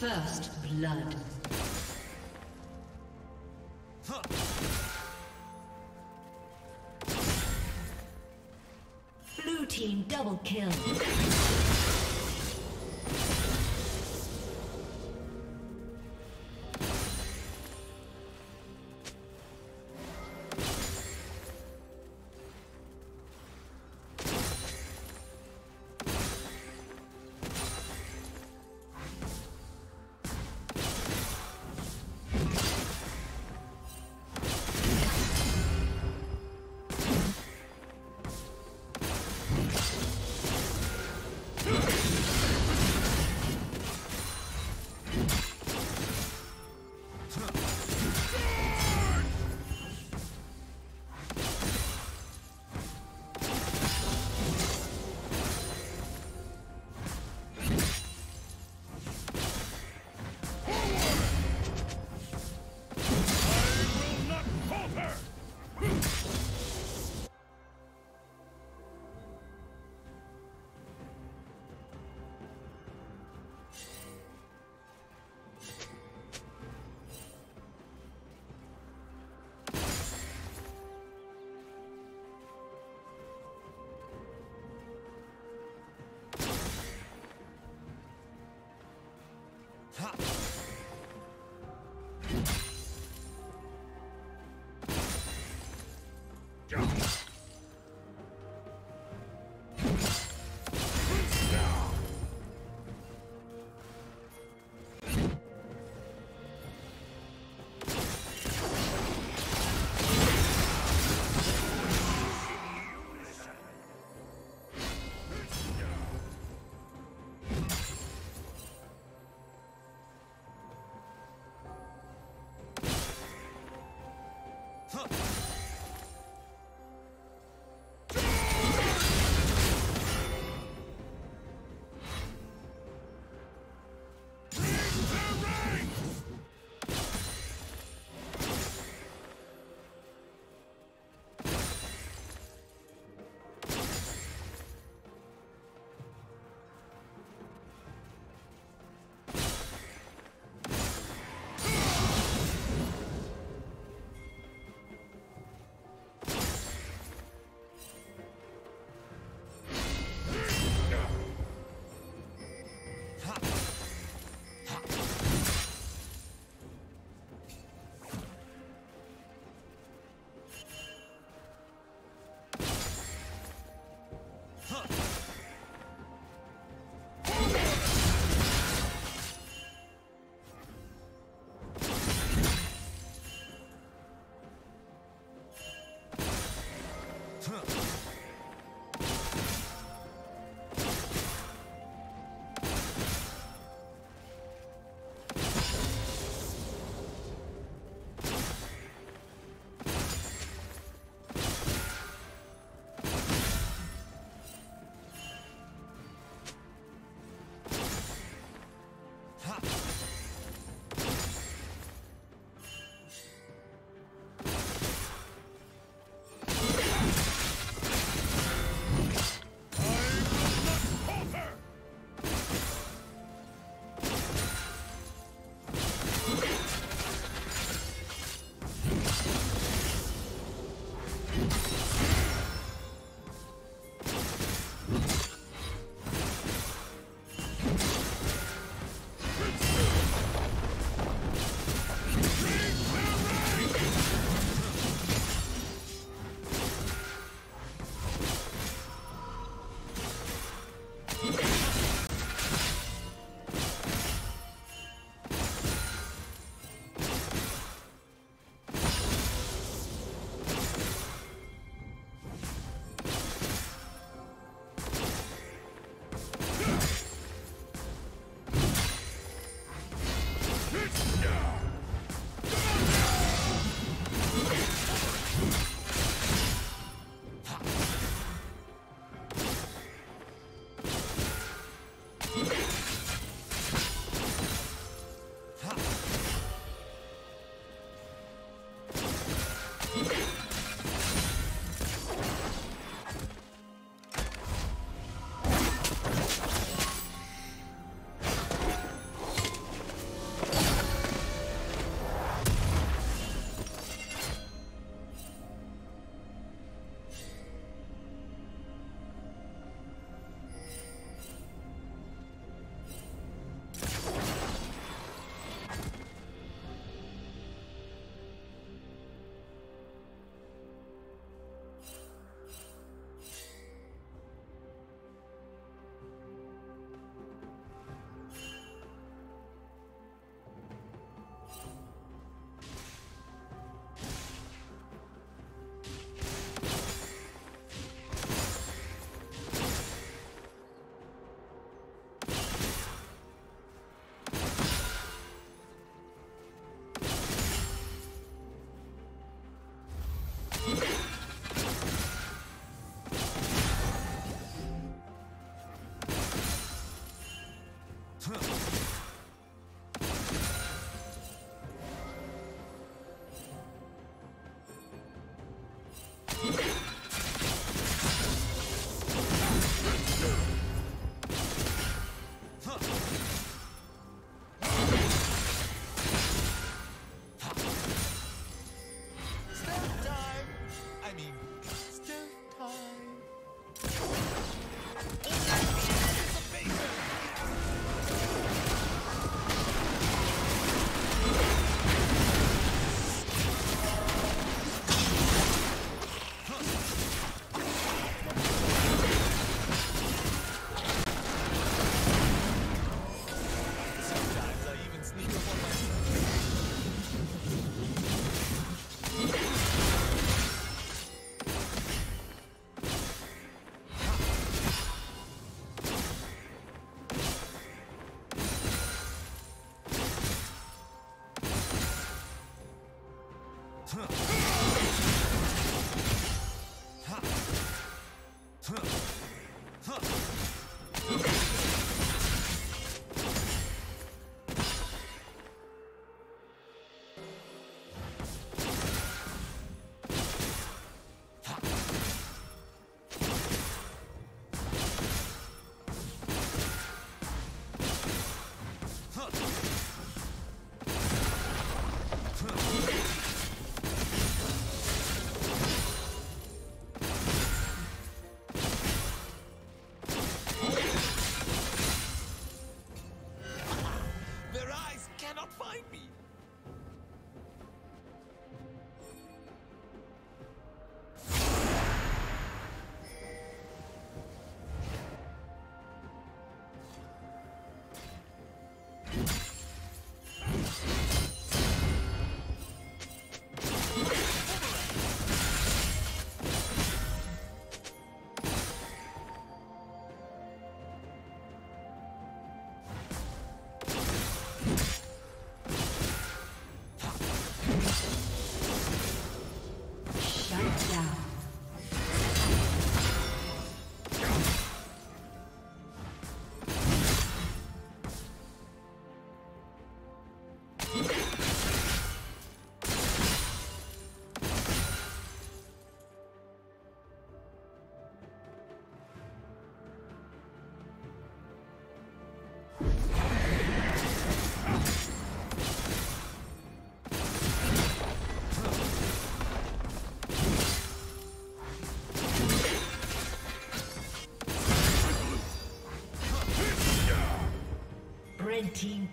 First blood.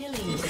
Plating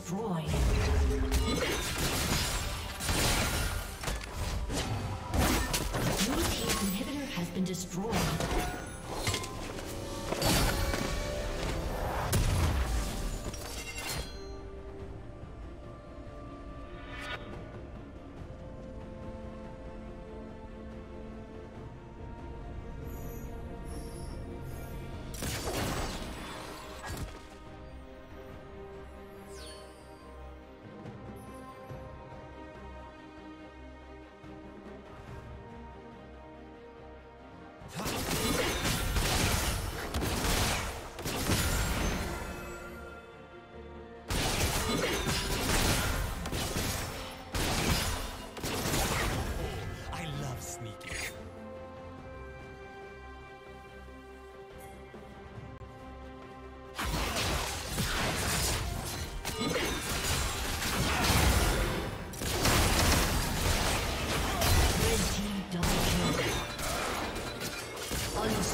destroyed.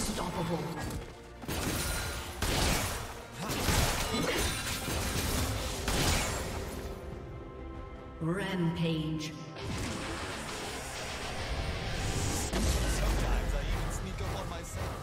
Unstoppable. Rampage. Sometimes I even sneak up on myself.